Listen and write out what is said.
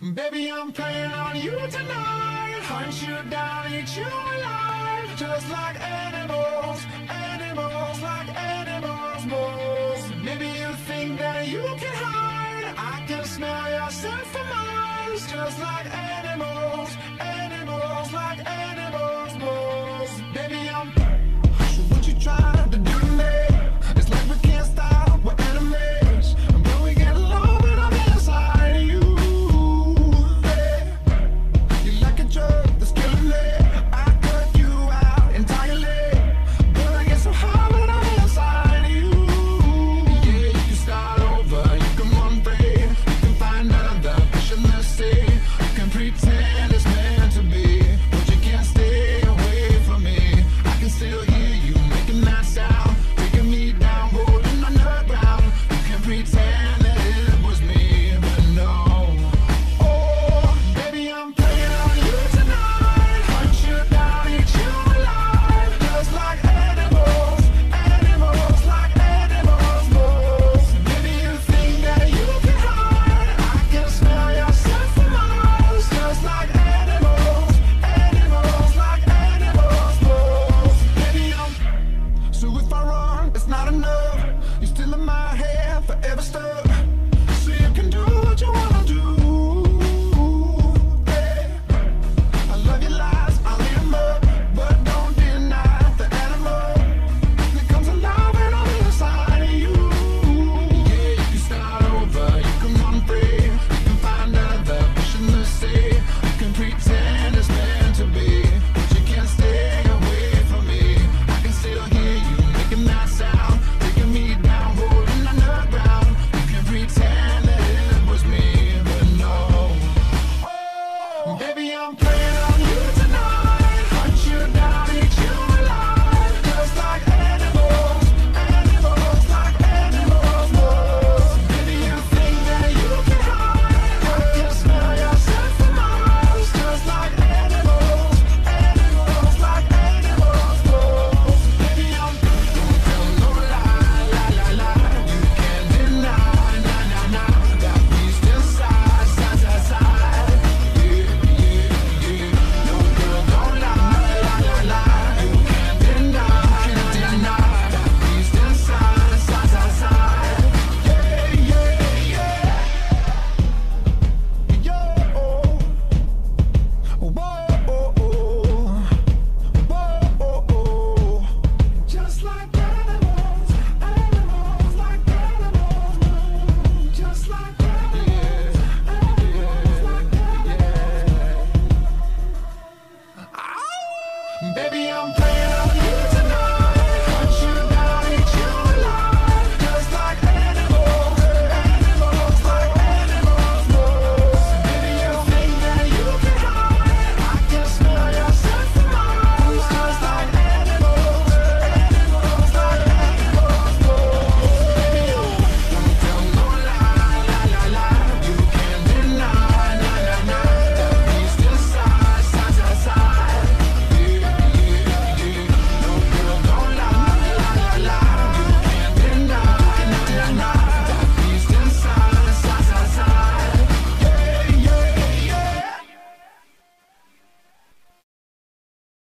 Baby, I'm playing on you tonight. Hunt you down, eat you alive. Just like animals, animals, like animals, moles. Maybe you think that you can hide. I can smell your scent for miles. Just like animals, animals. I'm playing.